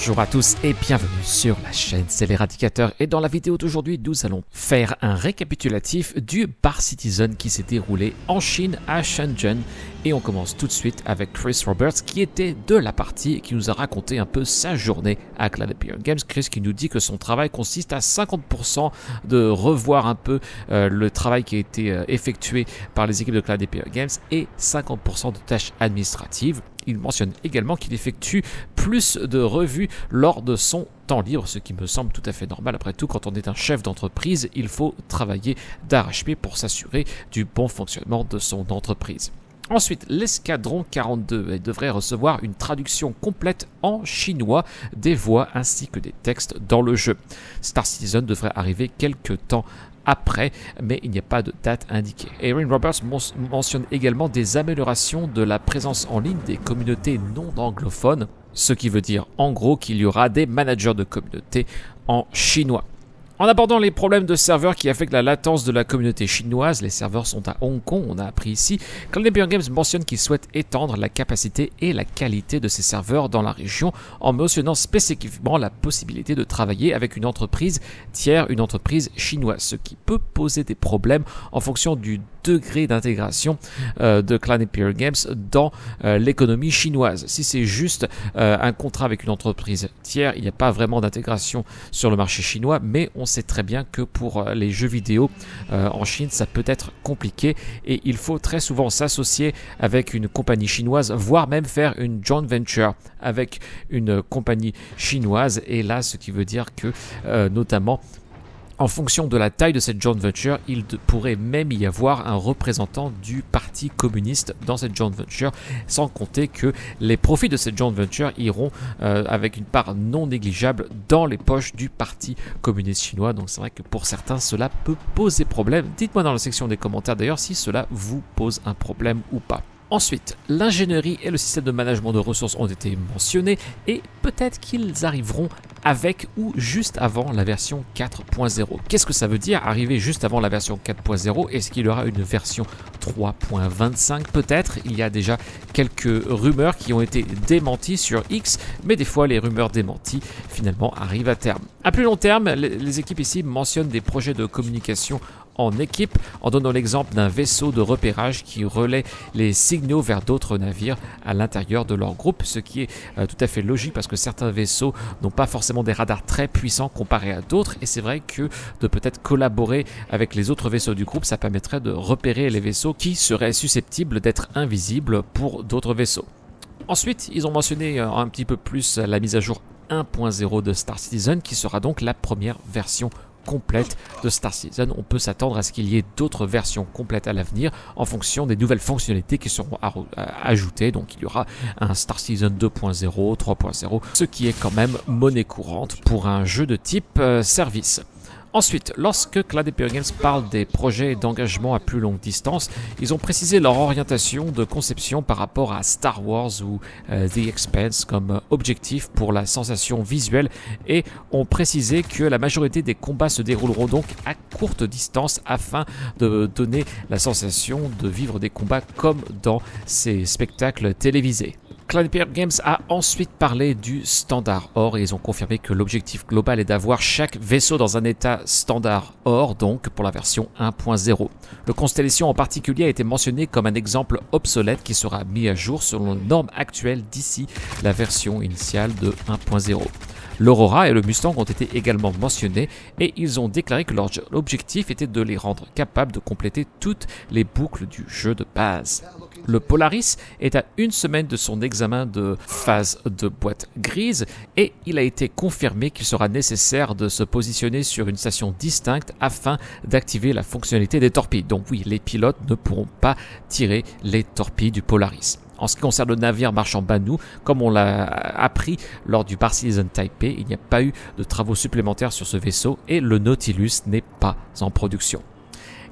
Bonjour à tous et bienvenue sur la chaîne C'est l'éradicateur et dans la vidéo d'aujourd'hui nous allons faire un récapitulatif du Bar Citizen qui s'est déroulé en Chine à Shenzhen et on commence tout de suite avec Chris Roberts qui était de la partie et qui nous a raconté un peu sa journée à Clan Games. Chris qui nous dit que son travail consiste à 50% de revoir un peu euh, le travail qui a été euh, effectué par les équipes de Clan Games et 50% de tâches administratives. Il mentionne également qu'il effectue plus de revues lors de son temps libre, ce qui me semble tout à fait normal. Après tout, quand on est un chef d'entreprise, il faut travailler d'arrache-pied pour s'assurer du bon fonctionnement de son entreprise. Ensuite, l'escadron 42 devrait recevoir une traduction complète en chinois des voix ainsi que des textes dans le jeu. Star Citizen devrait arriver quelques temps après, mais il n'y a pas de date indiquée. Erin Roberts mentionne également des améliorations de la présence en ligne des communautés non anglophones, ce qui veut dire en gros qu'il y aura des managers de communautés en chinois. En abordant les problèmes de serveurs qui affectent la latence de la communauté chinoise, les serveurs sont à Hong Kong, on a appris ici. Clandepier Games mentionne qu'il souhaite étendre la capacité et la qualité de ses serveurs dans la région en mentionnant spécifiquement la possibilité de travailler avec une entreprise tiers, une entreprise chinoise, ce qui peut poser des problèmes en fonction du degré d'intégration euh, de Clan Games dans euh, l'économie chinoise. Si c'est juste euh, un contrat avec une entreprise tiers, il n'y a pas vraiment d'intégration sur le marché chinois, mais on sait très bien que pour les jeux vidéo en Chine, ça peut être compliqué et il faut très souvent s'associer avec une compagnie chinoise, voire même faire une joint venture avec une compagnie chinoise. Et là, ce qui veut dire que notamment en fonction de la taille de cette joint venture, il pourrait même y avoir un représentant du Parti communiste dans cette joint venture, sans compter que les profits de cette joint venture iront euh, avec une part non négligeable dans les poches du Parti communiste chinois. Donc c'est vrai que pour certains, cela peut poser problème. Dites-moi dans la section des commentaires d'ailleurs si cela vous pose un problème ou pas. Ensuite, l'ingénierie et le système de management de ressources ont été mentionnés et peut-être qu'ils arriveront avec ou juste avant la version 4.0. Qu'est-ce que ça veut dire arriver juste avant la version 4.0 Est-ce qu'il y aura une version 3.25 peut-être Il y a déjà quelques rumeurs qui ont été démenties sur X, mais des fois les rumeurs démenties finalement arrivent à terme. À plus long terme, les équipes ici mentionnent des projets de communication en équipe en donnant l'exemple d'un vaisseau de repérage qui relaie les signaux vers d'autres navires à l'intérieur de leur groupe, ce qui est euh, tout à fait logique parce que certains vaisseaux n'ont pas forcément des radars très puissants comparés à d'autres et c'est vrai que de peut-être collaborer avec les autres vaisseaux du groupe, ça permettrait de repérer les vaisseaux qui seraient susceptibles d'être invisibles pour d'autres vaisseaux. Ensuite, ils ont mentionné euh, un petit peu plus la mise à jour 1.0 de Star Citizen qui sera donc la première version complète de Star Citizen. On peut s'attendre à ce qu'il y ait d'autres versions complètes à l'avenir en fonction des nouvelles fonctionnalités qui seront ajoutées. Donc il y aura un Star Citizen 2.0, 3.0, ce qui est quand même monnaie courante pour un jeu de type euh, service. Ensuite, lorsque et Games parlent des projets d'engagement à plus longue distance, ils ont précisé leur orientation de conception par rapport à Star Wars ou euh, The Expanse comme objectif pour la sensation visuelle et ont précisé que la majorité des combats se dérouleront donc à courte distance afin de donner la sensation de vivre des combats comme dans ces spectacles télévisés. Clan Games a ensuite parlé du standard or et ils ont confirmé que l'objectif global est d'avoir chaque vaisseau dans un état standard or, donc pour la version 1.0. Le Constellation en particulier a été mentionné comme un exemple obsolète qui sera mis à jour selon les normes actuelles d'ici la version initiale de 1.0. L'Aurora et le Mustang ont été également mentionnés et ils ont déclaré que leur objectif était de les rendre capables de compléter toutes les boucles du jeu de base. Le Polaris est à une semaine de son examen de phase de boîte grise et il a été confirmé qu'il sera nécessaire de se positionner sur une station distincte afin d'activer la fonctionnalité des torpilles. Donc oui, les pilotes ne pourront pas tirer les torpilles du Polaris. En ce qui concerne le navire marchand Banu, comme on l'a appris lors du Bar Season Taipei, il n'y a pas eu de travaux supplémentaires sur ce vaisseau et le Nautilus n'est pas en production.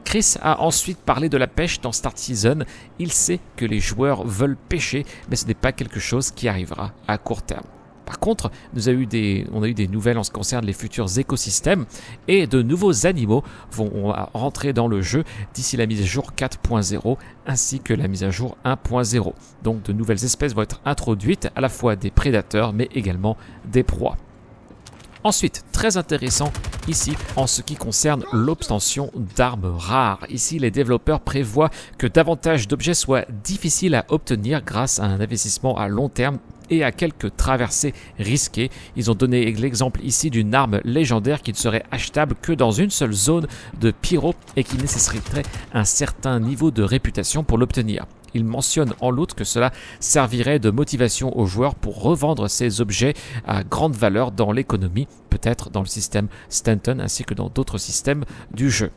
Chris a ensuite parlé de la pêche dans Start Season. Il sait que les joueurs veulent pêcher, mais ce n'est pas quelque chose qui arrivera à court terme. Par contre, on a eu des nouvelles en ce qui concerne les futurs écosystèmes et de nouveaux animaux vont rentrer dans le jeu d'ici la mise à jour 4.0 ainsi que la mise à jour 1.0. Donc de nouvelles espèces vont être introduites, à la fois des prédateurs mais également des proies. Ensuite, très intéressant ici en ce qui concerne l'obtention d'armes rares. Ici, les développeurs prévoient que davantage d'objets soient difficiles à obtenir grâce à un investissement à long terme et à quelques traversées risquées. Ils ont donné l'exemple ici d'une arme légendaire qui ne serait achetable que dans une seule zone de pyro et qui nécessiterait un certain niveau de réputation pour l'obtenir. Il mentionne en l'outre que cela servirait de motivation aux joueurs pour revendre ces objets à grande valeur dans l'économie, peut-être dans le système Stanton ainsi que dans d'autres systèmes du jeu.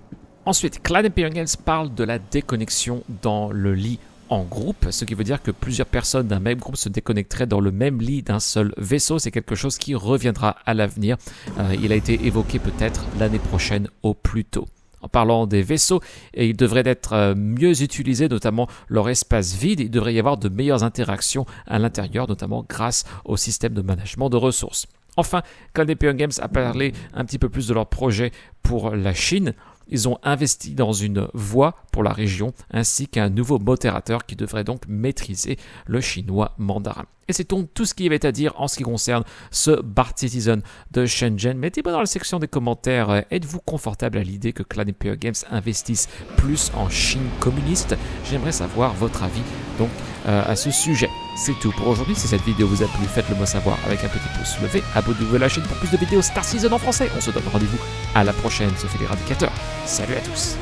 Ensuite, Clan Imperial Games parle de la déconnexion dans le lit en groupe, ce qui veut dire que plusieurs personnes d'un même groupe se déconnecteraient dans le même lit d'un seul vaisseau. C'est quelque chose qui reviendra à l'avenir. Euh, il a été évoqué peut-être l'année prochaine au plus tôt. En parlant des vaisseaux, et ils devraient être euh, mieux utilisés, notamment leur espace vide. Il devrait y avoir de meilleures interactions à l'intérieur, notamment grâce au système de management de ressources. Enfin, Canadian Games a parlé un petit peu plus de leur projet pour la Chine. Ils ont investi dans une voie pour la région ainsi qu'un nouveau modérateur qui devrait donc maîtriser le chinois mandarin. Et c'est donc tout ce qu'il y avait à dire en ce qui concerne ce Bart Citizen de Shenzhen. Mettez-moi dans la section des commentaires, êtes-vous confortable à l'idée que Clan Empire Games investisse plus en Chine communiste? J'aimerais savoir votre avis donc euh, à ce sujet. C'est tout pour aujourd'hui. Si cette vidéo vous a plu, faites-le moi savoir avec un petit pouce levé. Abonnez-vous à la chaîne pour plus de vidéos Star Season en français. On se donne rendez-vous à la prochaine. Sophie l'éradicateur. Salut à tous.